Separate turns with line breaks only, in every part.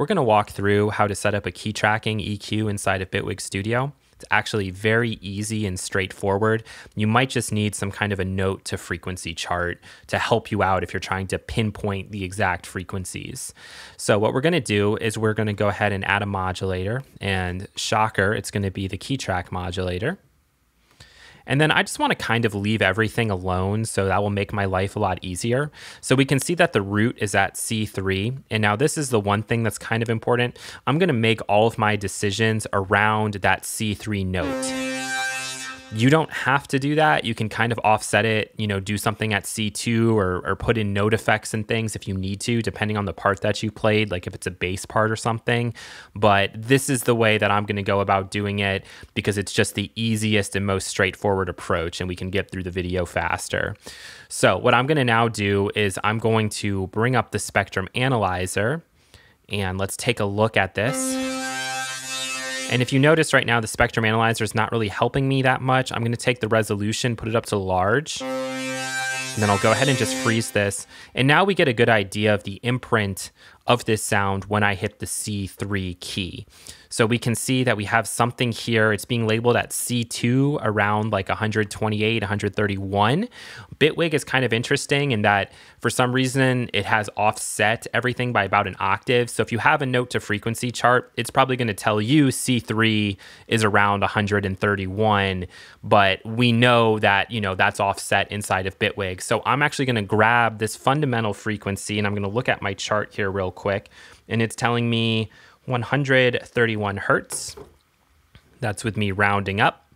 we're going to walk through how to set up a key tracking EQ inside of Bitwig Studio. It's actually very easy and straightforward. You might just need some kind of a note to frequency chart to help you out if you're trying to pinpoint the exact frequencies. So what we're going to do is we're going to go ahead and add a modulator and shocker, it's going to be the key track modulator. And then I just want to kind of leave everything alone so that will make my life a lot easier. So we can see that the root is at C3. And now this is the one thing that's kind of important. I'm going to make all of my decisions around that C3 note. You don't have to do that. You can kind of offset it, you know, do something at C2 or, or put in note effects and things if you need to, depending on the part that you played, like if it's a bass part or something. But this is the way that I'm going to go about doing it because it's just the easiest and most straightforward approach, and we can get through the video faster. So, what I'm going to now do is I'm going to bring up the spectrum analyzer and let's take a look at this. And if you notice right now, the spectrum analyzer is not really helping me that much. I'm going to take the resolution, put it up to large, and then I'll go ahead and just freeze this. And now we get a good idea of the imprint of this sound when I hit the C3 key. So we can see that we have something here. It's being labeled at C2 around like 128, 131. Bitwig is kind of interesting in that for some reason it has offset everything by about an octave. So if you have a note to frequency chart, it's probably going to tell you C3 is around 131, but we know that, you know, that's offset inside of Bitwig. So I'm actually going to grab this fundamental frequency and I'm going to look at my chart here real quick and it's telling me 131 hertz. That's with me rounding up.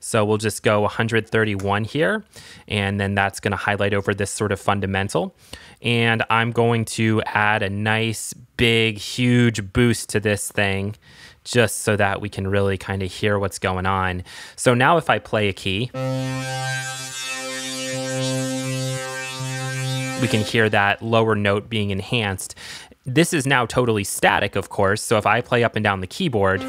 So we'll just go 131 here, and then that's going to highlight over this sort of fundamental. And I'm going to add a nice, big, huge boost to this thing just so that we can really kind of hear what's going on. So now if I play a key, we can hear that lower note being enhanced. This is now totally static, of course, so if I play up and down the keyboard,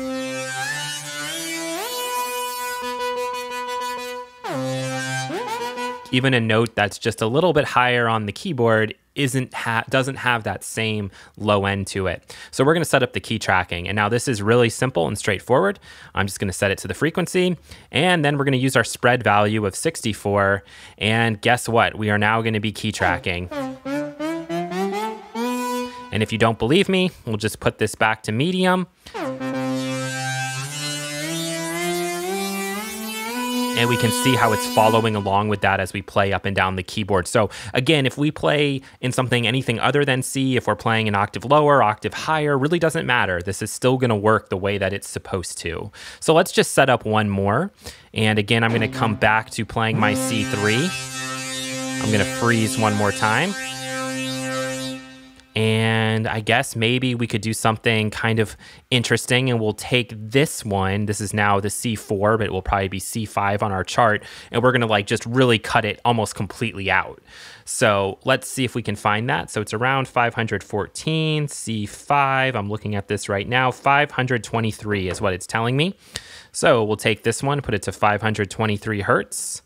even a note that's just a little bit higher on the keyboard isn't ha- doesn't have that same low end to it. So we're going to set up the key tracking. And now this is really simple and straightforward. I'm just going to set it to the frequency and then we're going to use our spread value of 64 and guess what? We are now going to be key tracking. And if you don't believe me, we'll just put this back to medium. And we can see how it's following along with that as we play up and down the keyboard. So again, if we play in something anything other than C, if we're playing an octave lower, octave higher, really doesn't matter. This is still going to work the way that it's supposed to. So let's just set up one more. And again, I'm going to come back to playing my C3. I'm going to freeze one more time. And I guess maybe we could do something kind of interesting and we'll take this one. This is now the C4, but it will probably be C5 on our chart. And we're going to like just really cut it almost completely out. So let's see if we can find that. So it's around 514, C5. I'm looking at this right now. 523 is what it's telling me. So we'll take this one, put it to 523 hertz.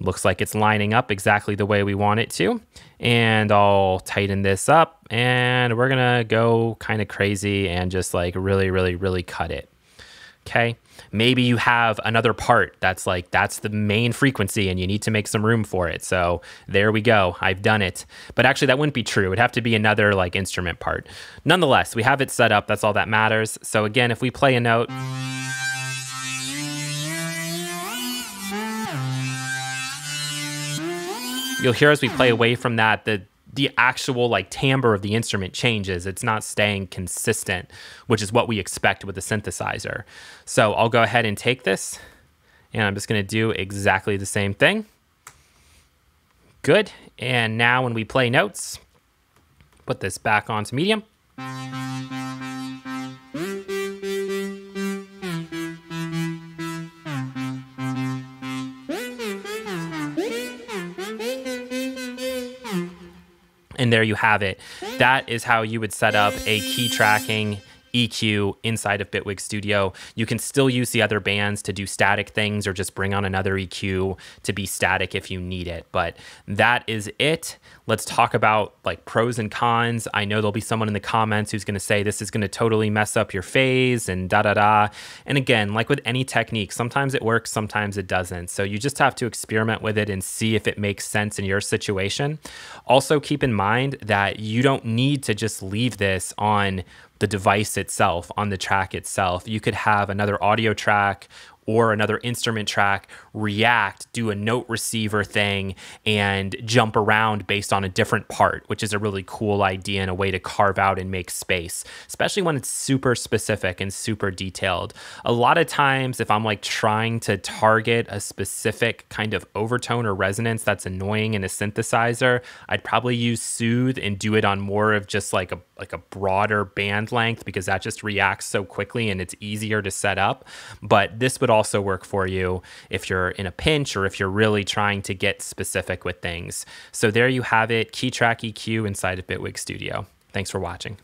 Looks like it's lining up exactly the way we want it to. And I'll tighten this up and we're gonna go kind of crazy and just like really, really, really cut it. Okay. Maybe you have another part that's like, that's the main frequency and you need to make some room for it. So there we go. I've done it. But actually, that wouldn't be true. It'd have to be another like instrument part. Nonetheless, we have it set up. That's all that matters. So again, if we play a note, you'll hear as we play away from that the the actual like timbre of the instrument changes. It's not staying consistent, which is what we expect with a synthesizer. So I'll go ahead and take this and I'm just going to do exactly the same thing. Good. And now when we play notes, put this back onto medium. And there you have it. That is how you would set up a key tracking EQ inside of Bitwig Studio. You can still use the other bands to do static things or just bring on another EQ to be static if you need it. But that is it. Let's talk about like pros and cons. I know there'll be someone in the comments who's going to say this is going to totally mess up your phase and da da da. And again, like with any technique, sometimes it works, sometimes it doesn't. So you just have to experiment with it and see if it makes sense in your situation. Also, keep in mind that you don't need to just leave this on the device itself, on the track itself. You could have another audio track or another instrument track react, do a note receiver thing, and jump around based on a different part, which is a really cool idea and a way to carve out and make space, especially when it's super specific and super detailed. A lot of times, if I'm like trying to target a specific kind of overtone or resonance that's annoying in a synthesizer, I'd probably use Soothe and do it on more of just like a like a broader band length because that just reacts so quickly and it's easier to set up. But this would also work for you if you're in a pinch or if you're really trying to get specific with things. So there you have it, Keytrack EQ inside of Bitwig Studio. Thanks for watching.